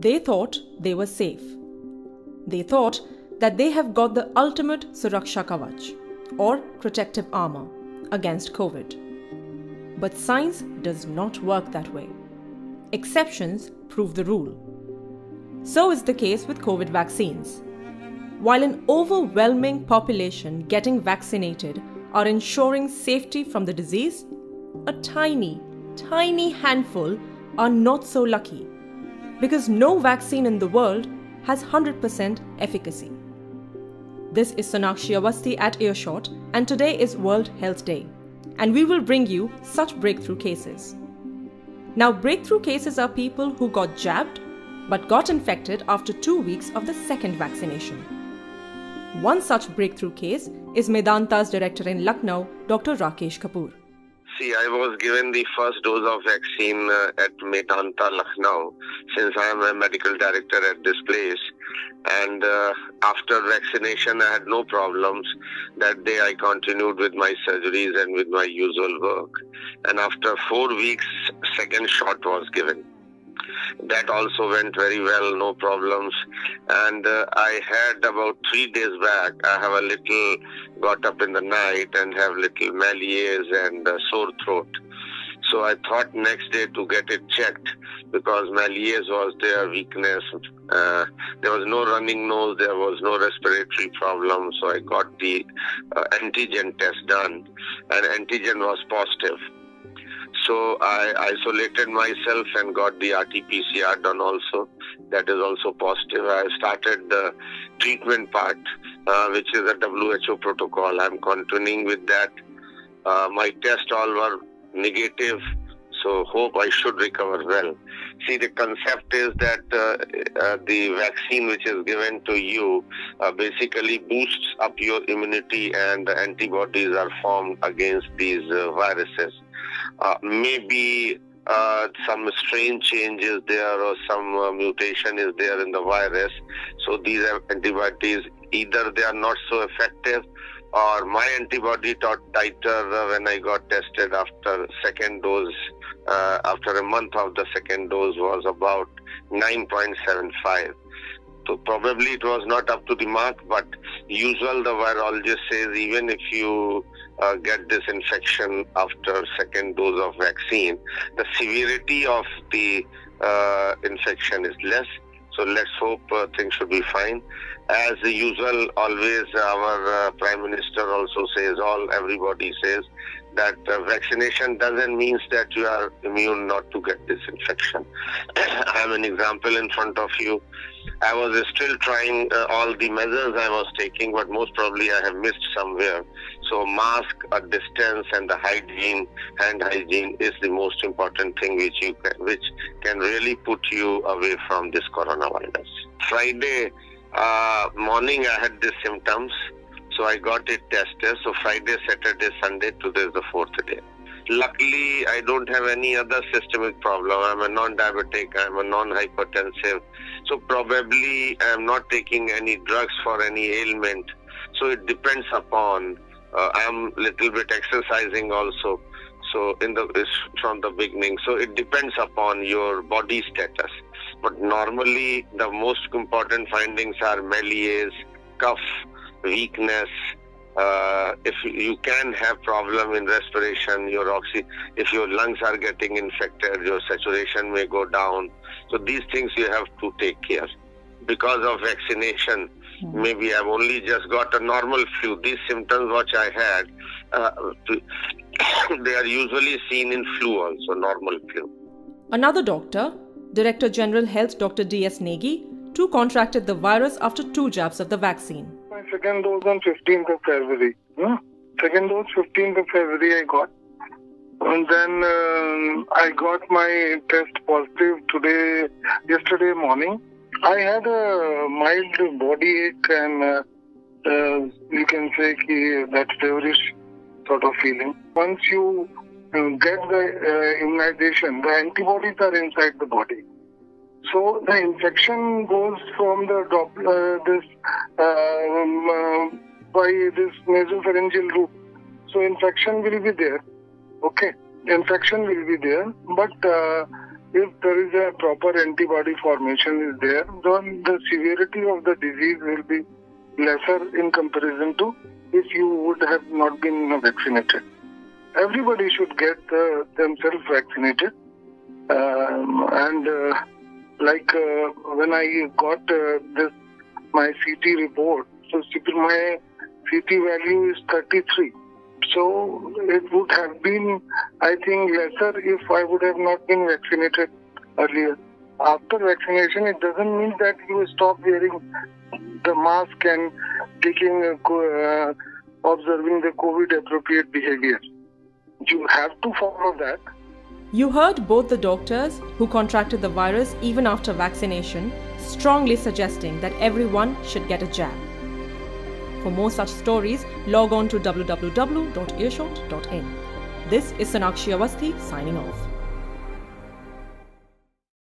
They thought they were safe. They thought that they have got the ultimate Suraksha Kavach, or protective armor, against COVID. But science does not work that way. Exceptions prove the rule. So is the case with COVID vaccines. While an overwhelming population getting vaccinated are ensuring safety from the disease, a tiny, tiny handful are not so lucky because no vaccine in the world has 100% efficacy. This is Sonakshi Awasthi at Earshot, and today is World Health Day, and we will bring you such breakthrough cases. Now, breakthrough cases are people who got jabbed but got infected after two weeks of the second vaccination. One such breakthrough case is Medanta's director in Lucknow, Dr. Rakesh Kapoor. See, I was given the first dose of vaccine uh, at Medanta, Lucknow, since I am a medical director at this place. And uh, after vaccination, I had no problems. That day, I continued with my surgeries and with my usual work. And after four weeks, second shot was given that also went very well, no problems. And uh, I had about three days back, I have a little got up in the night and have little malaise and uh, sore throat. So I thought next day to get it checked because malaise was there, weakness. Uh, there was no running nose, there was no respiratory problem. So I got the uh, antigen test done, and antigen was positive. So I isolated myself and got the RT-PCR done also. That is also positive. I started the treatment part, uh, which is a WHO protocol. I'm continuing with that. Uh, my tests all were negative, so hope I should recover well. See, the concept is that uh, uh, the vaccine which is given to you uh, basically boosts up your immunity and the antibodies are formed against these uh, viruses. Uh, maybe uh, some strain change is there or some uh, mutation is there in the virus. So these antibodies either they are not so effective or my antibody titer when I got tested after second dose, uh, after a month of the second dose was about 9.75. Probably it was not up to the mark, but usual the virologist says even if you uh, get this infection after second dose of vaccine, the severity of the uh, infection is less. So let's hope uh, things should be fine. As usual, always our uh, Prime Minister also says, all everybody says that uh, vaccination doesn't mean that you are immune not to get this infection. I have an example in front of you. I was still trying uh, all the measures I was taking, but most probably I have missed somewhere. So mask, a distance, and the hygiene, hand hygiene is the most important thing which you can, which can really put you away from this coronavirus. Friday uh, morning, I had these symptoms, so I got it tested. So Friday, Saturday, Sunday, today is the fourth day. Luckily, I don't have any other systemic problem. I'm a non-diabetic. I'm a non-hypertensive. So probably I'm not taking any drugs for any ailment. So it depends upon. Uh, I'm little bit exercising also. So in the from the beginning. So it depends upon your body status. But normally the most important findings are malaise, cough, weakness, uh, if you can have problem in respiration, your oxy, if your lungs are getting infected, your saturation may go down. So these things you have to take care. Because of vaccination, mm-hmm. maybe I've only just got a normal flu. These symptoms which I had, uh, they are usually seen in flu also, normal flu. Another doctor, Director General Health Dr. D.S. Negi, too contracted the virus after two jabs of the vaccine second dose on 15th of February. Second dose 15th of February I got. And then uh, I got my test positive today, yesterday morning. I had a mild body ache and uh, uh, you can say that feverish sort of feeling. Once you uh, get the uh, immunization, the antibodies are inside the body. So the infection goes from the uh, this um, uh, by this nasopharyngeal route. So infection will be there. Okay, infection will be there, but uh, if there is a proper antibody formation is there, then the severity of the disease will be lesser in comparison to if you would have not been vaccinated. Everybody should get uh, themselves vaccinated. Um, and uh, like uh, when I got uh, this my CT report, so my CT value is 33. So it would have been, I think, lesser if I would have not been vaccinated earlier. After vaccination, it doesn't mean that you stop wearing the mask and taking, uh, observing the COVID appropriate behavior. You have to follow that. You heard both the doctors who contracted the virus even after vaccination strongly suggesting that everyone should get a jab. For more such stories, log on to www.earshot.in. This is Sonakshi Awasthi signing off.